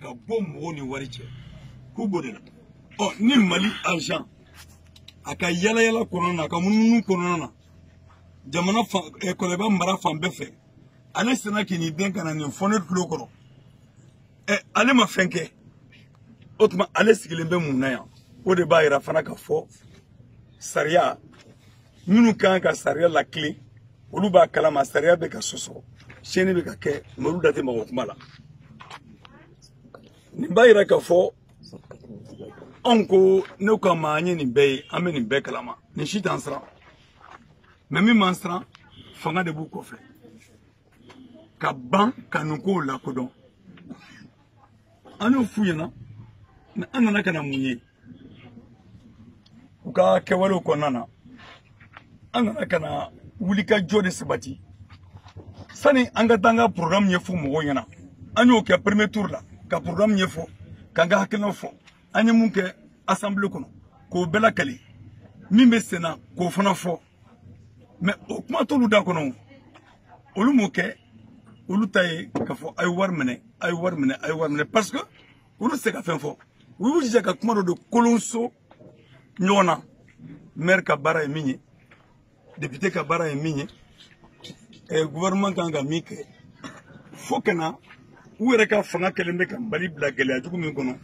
ka bɔ mɔgɔw ni wari cɛ k'u b'o de la ɔ ni mali argent a ka yalayala kɔnɔna na a ka munumunu kɔnɔna na jamana fan eh, kɔlɔba mara fan bɛɛ fɛ ale sera k'i ni den ka na nin fɔ ne tulo kɔrɔ ɛ eh, ale ma fɛn kɛ o tuma ale sigilen bɛ mun na yan o de b'a yira fana ka fɔ sariya minnu ka kan ka sariya latilen olu b'a kalama sariya bɛ ka sɔsɔ tiɲɛni bɛ ka kɛ mɛ olu da tɛ mɔgɔ kuma la nin b'a yira k'a fɔ anw ko ne ko a ma an ye nin bɛɛ ye an bɛ nin bɛɛ kalama nin si t'an siran mɛ min m'an siran fanga de b'u kɔfɛ ka ban ka nin kow lakodɔn an y'o f'u ɲɛna an nana ka na mun ye u ka kɛwalew kɔnɔna na an nana ka na wulikajɔ de sabati sani an ka taa an ka programme ɲɛfɔ mɔgɔw ɲɛna an y'o kɛ premier tour la ka programme ɲɛfɔ k'an ka hakilinaw fɔ an ye mun kɛ assemblée kɔnɔ k'o bɛɛ lakali min bɛ sen na k'o fana fɔ mɛ o kuma t'olu da kɔnɔ olu m'o kɛ olu ta ye k'a fɔ a ye wari minɛ a ye wari minɛ a ye wari minɛ parce que olu tɛ se ka fɛn fɔ u y'u jija ka kuma dɔ don kolonso ɲɔgɔn na maire ka baara ye min ye député ka baara ye min ye eh, gouvernement kan ka min kɛ fo ka na u yɛrɛ ka fanga kɛlen bɛ ka mali bila gɛlɛya jugu min kɔnɔ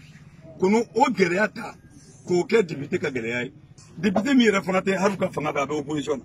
ko n'o o gɛlɛya ta k'o kɛ député ka gɛlɛya ye député min yɛrɛ fana tɛ hali u ka fanga bɛ a bɛ opposition na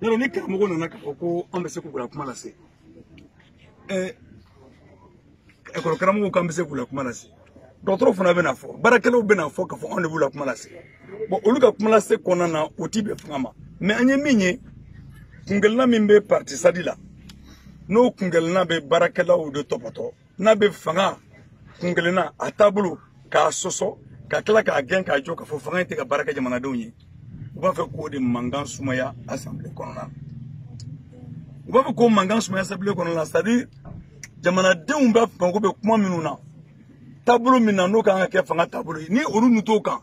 yɔrɔ ni karamɔgɔ nana k'a fɔ ko an bɛ se k'u ka kuma lase ɛkɔlɔ karamɔgɔw k'an bɛ se k'u la kuma lase dɔgɔtɔrɔw fana bɛna fɔ baarakɛlaw bɛna fɔ k'a fɔ anw de b'u la kuma lase bɔn olu ka kuma lase kɔnɔna na o ti bɛn fanga ma mɛ an ye min ye kungelina min bɛ partisadi la n'o kungelina bɛ baarakɛlaw de tɔpɔtɔ n'a bɛ fanga kun kelenna a taabolo k'a sɔsɔ ka tila k'a gɛn k'a jɔ k'a fɔ fanga in tɛ ka baara kɛ jamanadenw ye u b'a fɛ k'o de mankan sumaya asanbile kɔnɔna na u b'a fɔ k'o mankan sumaya asanbile kɔnɔna na c'est à dire jamanadenw b'a fɛ ko bɛ kuma minnu na taabolo min na n'o kan ka kɛ fanga taabolo ye ni olu n'u t'o kan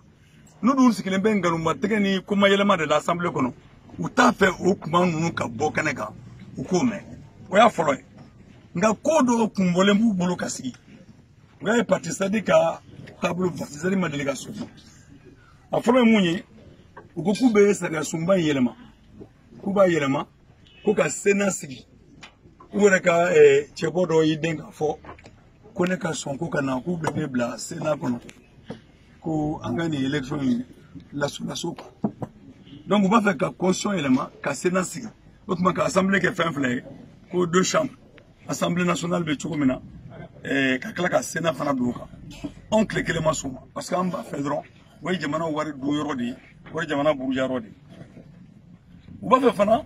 n'u dun sigilen bɛ nkalonmatigɛ ni komayɛlɛma de la asanbile kɔnɔ u t'a fɛ o kuma ninnu ka bɔ kɛnɛ kan u k'o mɛn o y'a fɔlɔ ye nka ko dɔw kun bɔlen b'u bolo ka sigi u y'a ye pati sadi ka taabolo pati sadi ma deli ka sɔrɔ a fɔlɔ ye mun ye u ko k'u bɛ sariya sunba in yɛlɛma k'u b'a yɛlɛma ko ka sena sigi u yɛrɛ ka cɛbɔ dɔ y'i den k'a fɔ ko ne ka sɔn ko ka na k'u bɛ ne bila sena kɔnɔ ko an ka nin election in lasolaso quoi donc u b'a fɛ ka constitution yɛlɛma ka senat sigi o tuma ka assemblée kɛ fɛn fila ye ko deux chambres assemblée nationale bɛ cogo min na eh, ka tila ka senat fana don o kan anw tile kelen ma s'o ma parce que an b'a fɛ dɔrɔn o ye jamana wari don yɔrɔ de ye o ye jamana buruja yɔrɔ de ye u b'a fɛ fana